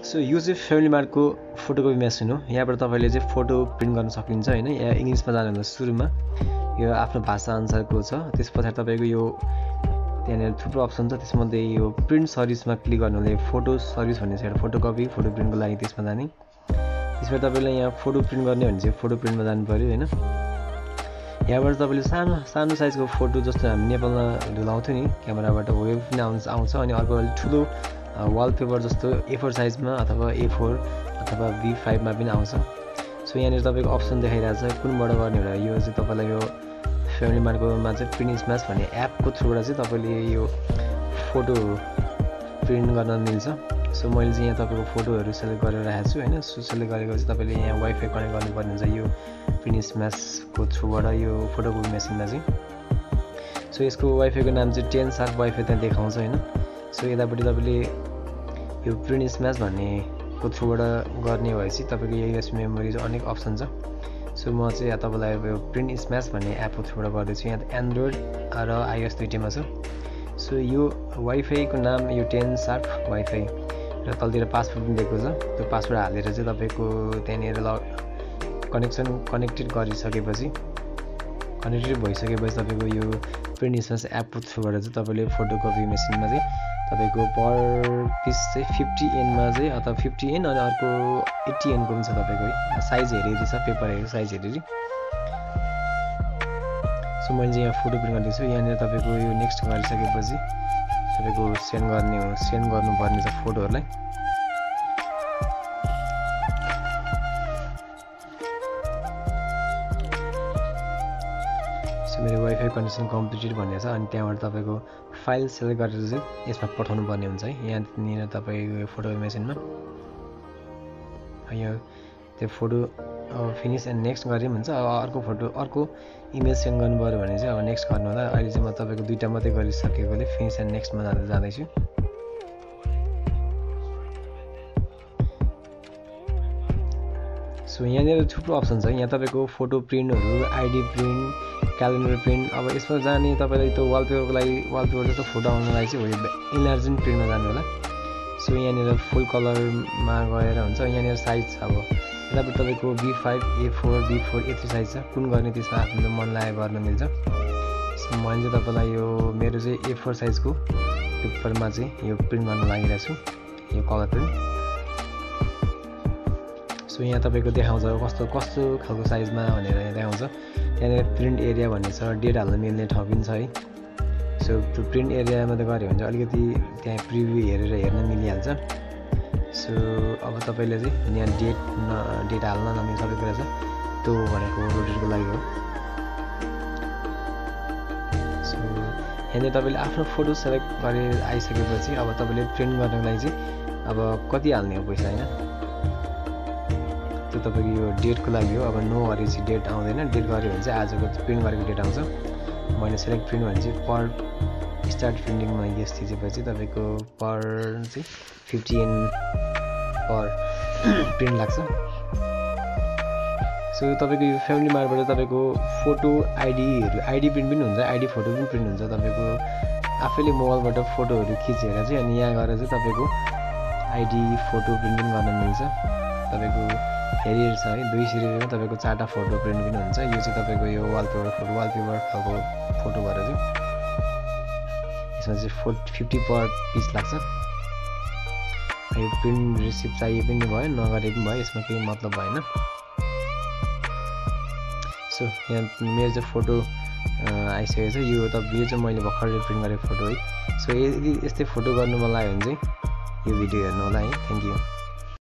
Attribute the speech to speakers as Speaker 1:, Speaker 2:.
Speaker 1: So यो चाहिँ family मार्टको photocopy machine हो यहाँबाट तपाईँले चाहिँ फोटो प्रिन्ट गर्न सकिन्छ होइन? यहाँ इङ्ग्लिसमा जानुभन्दा सुरुमा। यो आफ्नो भाषाअनुसारको छ। त्यस पछाडि तपाईँको यो त्यहाँनिर थुप्रो अप्सन छ। त्यसमध्ये यो प्रिन्ट सर्भिसमा क्लिक गर्नु फोटो सर्भिस भन्ने छ एउटा फोटोकपी फोटो प्रिन्टको लागि त्यसमा जाने। त्यसबाट तपाईँले यहाँ फोटो प्रिन्ट गर्ने भने चाहिँ फोटो प्रिन्टमा जानु पऱ्यो होइन? यहाँबाट तपाईँले सानो सानो साइजको फोटो जस्तो हामी नेपालमा ढुलाउँथ्यो नि क्यामेराबाट वेब पनि आउँछ आउँछ। अनि अर्को अलिक ठुलो वालपेपर जस्तो ए फोर साइजमा अथवा ए फोर अथवा बी फाइभमा पनि आउँछ। सो यहाँनिर तपाईँको अप्सन देखाइरहेको छ कुनबाट गर्ने होला? यो चाहिँ तपाईँलाई यो फ्यामिली मार्कोमा चाहिँ प्रिन्ट स्म्यास भन्ने एपको थ्रुबाट चाहिँ तपाईँले यो फोटो प्रिन्ट गर्न मिल्छ। सो मैले चाहिँ यहाँ तपाईँको फोटोहरू सेलेक्ट गरेर राखेको छु होइन? सो सेलेक्ट गरेको चाहिँ तपाईँले यहाँ वाइफाई कनेक्ट गर्नुपर्ने हुन्छ यो प्रिन्ट स्म्यासको थ्रुबाट यो फोटोको मेसिनमा चाहिँ। सो यसको वाइफाईको नाम चाहिँ टेन सार्प वाइफाई त्यहाँ देखाउँछ होइन? सो यतापट्टि तपाईँले यो प्रिन्ट स्म्याच भन्नेको थ्रुबाट गर्ने भएपछि तपाईँको युएस मेमोरी चाहिँ अनेक अप्सन छ। सो म चाहिँ तपाईँलाई यो प्रिन्ट स्म्याच भन्ने एपको थ्रुबाट गर्दैछु। यहाँ एन्ड्रोइड र आइएस दुइटैमा छ। सो यो वाइफाईको नाम यो टेन सार्प वाइफाई र तलतिर पासवर्ड पनि दिएको छ। त्यो पासवर्ड हालेर चाहिँ तपाईँको त्यहाँनिर ल कनेक्सन कनेक्टेड गरिसकेपछि कनेक्टेड भइसकेपछि तपाईँको यो प्रिन्ट स्म्याच एपको थ्रुबाट चाहिँ तपाईँले फोटोकपी मेसिनमा चाहिँ तपाईँको पर पिस चाहिँ फिफ्टी एनमा चाहिँ अथवा फिफ्टी एन अनि अर्को एट्टी एनको पनि छ तपाईँको है। साइज हेरी हेरी छ पेपर साइज हेरी सो मैले चाहिँ यहाँ फोटो प्रिन्ट गर्दैछु। यहाँनिर तपाईँको यो नेक्स्ट गरिसकेपछि तपाईँको सेन्ड गर्ने हो। सेन्ड गर्नुपर्ने छ फोटोहरूलाई मेरो वाइफाई कनेक्सन कम्प्लिटेड भन्ने छ अनि त्यहाँबाट तपाईँको फाइल सेलेक्ट गरेर चाहिँ यसमा पठाउनु पर्ने हुन्छ है। यहाँनिर तपाईँको यो फोटो मेसिनमा यो त्यो फोटो अब फिनिस एन्ड नेक्स्ट गरे पनि हुन्छ अब अर्को फोटो अर्को इमेज सेन्ड गर्नु पऱ्यो भने चाहिँ अब नेक्स्ट गर्नु होला। अहिले चाहिँ म तपाईँको दुइटा मात्रै गरिसकेकोले फिनिस एन्ड नेक्स्टमा जाँदा जाँदैछु। सो यहाँनिर थुप्रो अप्सन छ यहाँ तपाईँको फोटो प्रिन्टहरू आइडी प्रिन्ट क्यालेन्डर प्रिन्ट। अब यसमा जाने तपाईँलाई त्यो वालपेपरको लागि वालपेपर जस्तो फोटो आउनुको लागि चाहिँ हो इन्लार्जिङ प्रिन्टमा जानु होला। सो यहाँनिर फुल कलरमा गएर हुन्छ। यहाँनिर साइज छ अब। यतापट्टि तपाईँको B five A four B four A three size छ। कुन गर्ने त्यसमा आफ्नो मन लागेको गर्न मिल्छ। सो मैले चाहिँ तपाईँलाई यो मेरो चाहिँ ए फोर साइजको पेपरमा चाहिँ यो प्रिन्ट गर्न लागिरहेको छु। यो कलर प्रिन्ट सो यहाँ तपाईँको देखाउँछ कस्तो कस्तो खालको साइजमा भनेर देखाउँछ। त्यहाँनिर प्रिन्ट एरिया भन्ने छ डेट हाल्न मिल्ने ठाउँ पनि छ है। सो त्यो प्रिन्ट एरियामा त गऱ्यो भने चाहिँ अलिकति त्यहाँ प्रिभ्यू हेरेर हेर्न मिलिहाल्छ। सो अब तपाईँले चाहिँ यहाँ डेट न डेट हाल्न नमिल्ने सबै कुरा छ त्यो भनेको रोटेटको लागि हो। सो यहाँनिर तपाईँले आफ्नो फोटो सेलेक्ट गरेर आइसकेपछि अब तपाईँले प्रिन्ट गर्नको लागि चाहिँ अब कति हाल्ने हो पैसा होइन? त्यो तपाईँको यो डेटको लागि हो। अब नो गरेपछि डेट आउँदैन। डेट गऱ्यो भने चाहिँ आजको प्रिन्ट गरेको डेट आउँछ। मैले सेलेक्ट प्रिन्ट भने चाहिँ पर स्टार्ट प्रिन्टिङमा यस थिचेपछि तपाईँको पर चाहिँ फिफ्टी एन पर प्रिन्ट लाग्छ। सो तपाईँको यो फ्यामिली मार्टबाट तपाईँको फोटो आइडीहरू आइडी प्रिन्ट पनि हुन्छ। आइडी फोटो पनि प्रिन्ट हुन्छ। तपाईँको आफैले मोबाइलबाट फोटोहरू खिचेर चाहिँ अनि यहाँ गएर चाहिँ तपाईँको आइडी फोटो प्रिन्ट पनि गर्न मिल्छ। तपाईँको हेरी हेरी छ है दुई सय रुपियाँमा तपाईँको चारवटा फोटो प्रिन्ट पनि हुन्छ। यो चाहिँ तपाईँको यो वालपेपर फोटो वालपेपर खालको फोटो भएर चाहिँ यसमा चाहिँ फो फिफ्टी पर पिस लाग्छ। यो प्रिन्ट रिसिप्ट चाहिए पनि भयो नगरे पनि भयो यसमा केही मतलब भएन। सो यहाँ मेरो चाहिँ फोटो आइसकेको छ। यो त यो चाहिँ मैले भर्खर प्रिन्ट गरेको फोटो है सो यदि यस्तै फोटो गर्नु मन लाग्यो भने चाहिँ यो भिडियो हेर्नु होला है। Thank you